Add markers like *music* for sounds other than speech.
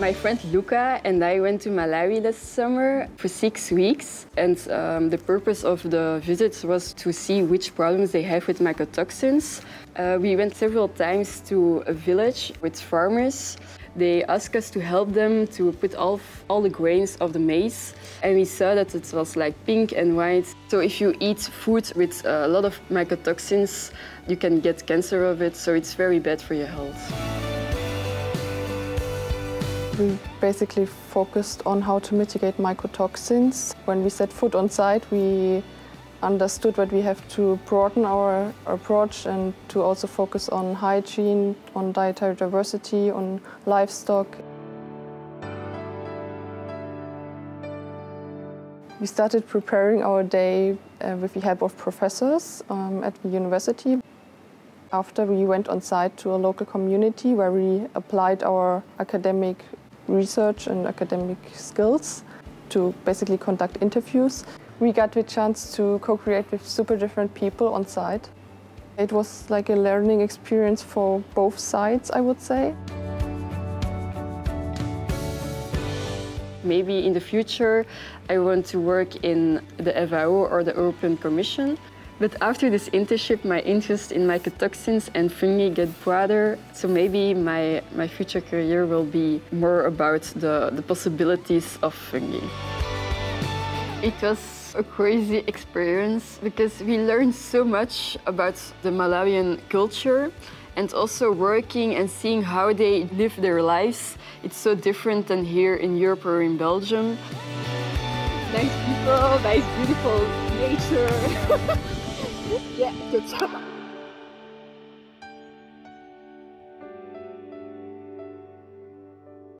My friend Luca and I went to Malawi last summer for six weeks. And um, the purpose of the visit was to see which problems they have with mycotoxins. Uh, we went several times to a village with farmers. They asked us to help them to put all, all the grains of the maize. And we saw that it was like pink and white. So if you eat food with a lot of mycotoxins, you can get cancer of it. So it's very bad for your health. We basically focused on how to mitigate mycotoxins. When we set foot on site, we understood that we have to broaden our approach and to also focus on hygiene, on dietary diversity, on livestock. We started preparing our day uh, with the help of professors um, at the university. After we went on site to a local community where we applied our academic research and academic skills to basically conduct interviews. We got the chance to co-create with super different people on site. It was like a learning experience for both sides, I would say. Maybe in the future I want to work in the FAO or the European Commission but after this internship, my interest in mycotoxins and fungi get broader. So maybe my, my future career will be more about the, the possibilities of fungi. It was a crazy experience because we learned so much about the Malawian culture and also working and seeing how they live their lives. It's so different than here in Europe or in Belgium. Nice people, nice beautiful nature. *laughs* yeah, good job.